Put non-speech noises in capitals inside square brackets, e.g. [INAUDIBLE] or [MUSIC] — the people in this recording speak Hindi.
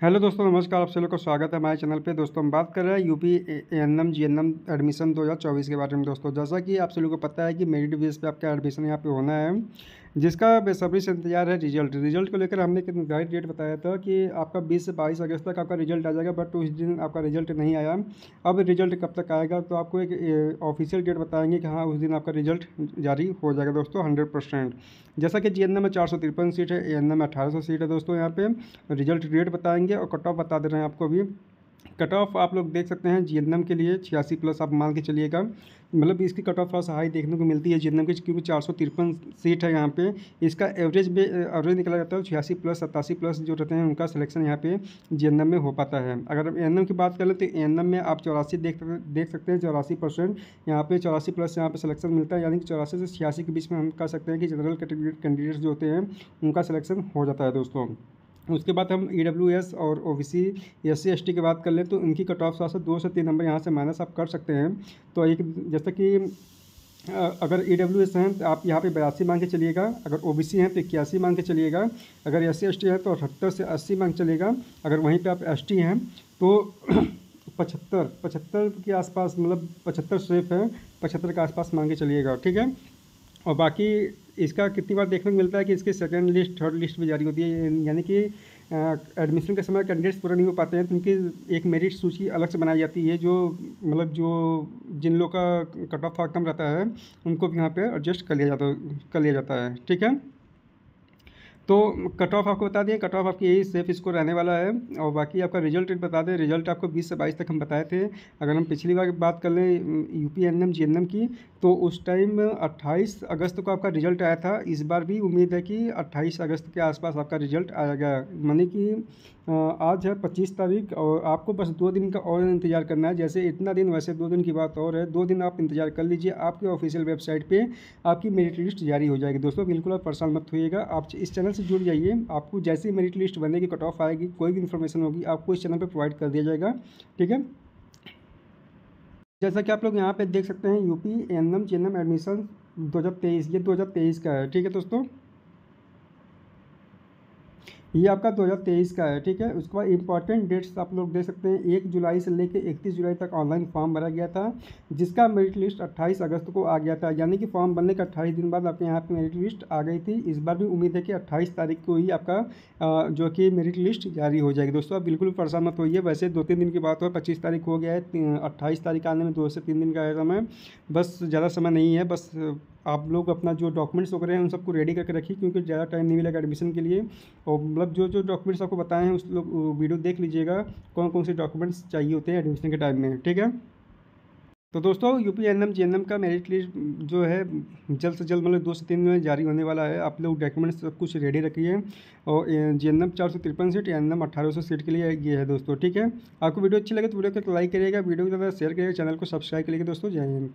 हेलो दोस्तों, नमस्कार, आप सभी लोग का स्वागत है हमारे चैनल पे। दोस्तों, हम बात कर रहे हैं UP N M G N M admission 2024 के बारे में। दोस्तों, जैसा कि आप सभी लोग को पता है कि मेरिट बेस पे आपका एडमिशन यहाँ पे होना है। जिसका बेसब्री से इंतज़ार है रिज़ल्ट। रिज़ल्ट को लेकर हमने निर्धारित डेट बताया था कि आपका 20 से 22 अगस्त तक आपका रिज़ल्ट आ जाएगा बट उस दिन आपका रिज़ल्ट नहीं आया। अब रिज़ल्ट कब तक आएगा? तो आपको एक ऑफिशियल डेट बताएँगे कि हाँ उस दिन आपका रिज़ल्ट जारी हो जाएगा दोस्तों हंड्रेड परसेंट जैसा कि जी में चार सौ तिरपन सीट है, ए एन में अठारह सौ सीट है दोस्तों यहाँ पे। रिज़ल्ट डेट बताएँगे और कट ऑफ़ बता दे रहे हैं आपको भी। कट ऑफ़ आप लोग देख सकते हैं जी के लिए छियासी प्लस आप मान के चलिएगा। मतलब इसकी कट ऑफ़ थोड़ा सा हाई देखने को मिलती है जी की, क्योंकि चार सौ तिरपन सीट है यहाँ पे। इसका एवरेज भी, एवरेज निकला जाता है छियासी प्लस सतासी प्लस जो रहते हैं उनका सिलेक्शन यहाँ पे जी में हो पाता है। अगर एन की बात करें तो एन में आप चौरासी देख देख सकते हैं, चौरासी परसेंट यहाँ पे, चौरासी प्लस यहाँ पे सिलेक्शन मिलता है। यानी कि चौरासी से छियासी के बीच में हम कह सकते हैं कि जनरल कैटेगरी, कैंडिडेट्स जो होते हैं उनका सिलेक्शन हो जाता है दोस्तों। उसके बाद हम ई डब्ल्यू एस और O B C S C S T की बात कर लें तो इनकी कट ऑफ़ से दो से तीन नंबर यहाँ से माइनस आप कर सकते हैं। तो एक जैसे कि अगर ई डब्ल्यू एस हैं तो आप यहाँ पे बयासी मांग के चलिएगा, अगर ओ बी सी हैं तो इक्यासी मांग के चलिएगा, अगर एस सी एस टी है तो अठहत्तर से अस्सी मांग चलेगा अगर वहीं पे आप एस टी हैं तो [CLEARS THROAT] पचहत्तर पचहत्तर के आसपास मतलब पचहत्तर सेफ़ है, पचहत्तर के आसपास मांगे चलिएगा, ठीक है? और बाकी इसका कितनी बार देखने को मिलता है कि इसकी सेकेंड लिस्ट थर्ड लिस्ट भी जारी होती है, यानी कि एडमिशन के समय कैंडिडेट्स पूरा नहीं हो पाते हैं तो उनकी एक मेरिट सूची अलग से बनाई जाती है, जो मतलब जो जिन लोगों का कट ऑफ़ कम रहता है, उनको भी यहाँ पे एडजस्ट कर लिया जाता, कर लिया जाता है, ठीक है? तो कट ऑफ़ आपको बता दें कट ऑफ़ आपकी यही सेफ़ स्कोर रहने वाला है। और बाकी आपका रिज़ल्ट बता दें रिज़ल्ट आपको 20 से 22 तक हम बताए थे। अगर हम पिछली बार बात कर लें U P N M N M की तो उस टाइम 28 अगस्त को आपका रिज़ल्ट आया था। इस बार भी उम्मीद है कि 28 अगस्त के आसपास आपका रिज़ल्ट आएगा मानी कि आज है पच्चीस तारीख और आपको बस दो दिन का और इंतज़ार करना है। जैसे इतना दिन, वैसे दो दिन की बात और है। दो दिन आप इंतज़ार कर लीजिए। आपके ऑफिशियल वेबसाइट पर आपकी मेरिट लिस्ट जारी हो जाएगी। दोस्तों, बिल्कुल आप परेशान मत होइएगा। आप इस चैनल से जुड़ जाइए। आपको जैसे ही मेरिट लिस्ट बनने की कट ऑफ़ आएगी, कोई भी इन्फॉर्मेशन होगी, आपको इस चैनल पर प्रोवाइड कर दिया जाएगा। ठीक है? जैसा कि आप लोग यहाँ पे देख सकते हैं यूपी एन एम एडमिशन 2023 ये 2023 का है। ठीक है दोस्तों? ये आपका 2023 का है, ठीक है? उसके बाद इंपॉर्टेंट डेट्स आप लोग देख सकते हैं। एक जुलाई से लेकर इकतीस जुलाई तक ऑनलाइन फॉर्म भरा गया था, जिसका मेरिट लिस्ट 28 अगस्त को आ गया था। यानी कि फॉर्म बनने का 28 दिन बाद आपके यहाँ पे मेरिट लिस्ट आ गई थी। इस बार भी उम्मीद है कि 28 तारीख को ही आपका जो कि मेरिट लिस्ट जारी हो जाएगी। दोस्तों, आप बिल्कुल परेशान मत होइए। वैसे दो तीन दिन की बात हो, पच्चीस तारीख हो गया है अट्ठाईस तारीख आने में दो से तीन दिन का है समय। बस ज़्यादा समय नहीं है, बस आप लोग अपना जो डॉक्यूमेंट्स वगैरह हैं, उन सबको रेडी करके रखिए, क्योंकि ज़्यादा टाइम नहीं मिलेगा एडमिशन के लिए। और मतलब जो जो डॉक्यूमेंट्स आपको बताए हैं, उस लोग वीडियो देख लीजिएगा कौन कौन से डॉक्यूमेंट्स चाहिए होते हैं एडमिशन के टाइम में, ठीक है? तो दोस्तों U P N M G N M का मेरिट लिस्ट जो है, जल्द से जल्द मतलब दो से तीन में जारी होने वाला है। आप लोग डॉक्यूमेंट्स सब कुछ रेडी रखिए। और जी एन एम चार सौ तिरपन सीट एन एम अठारह सौ सीट के लिए ये है दोस्तों, ठीक है? आपको वीडियो अच्छी लगे तो वीडियो को लाइक करिएगा वीडियो को ज़्यादा शेयर करिएगा चैनल को सब्सक्राइब करिएगा दोस्तों। जय हिंद।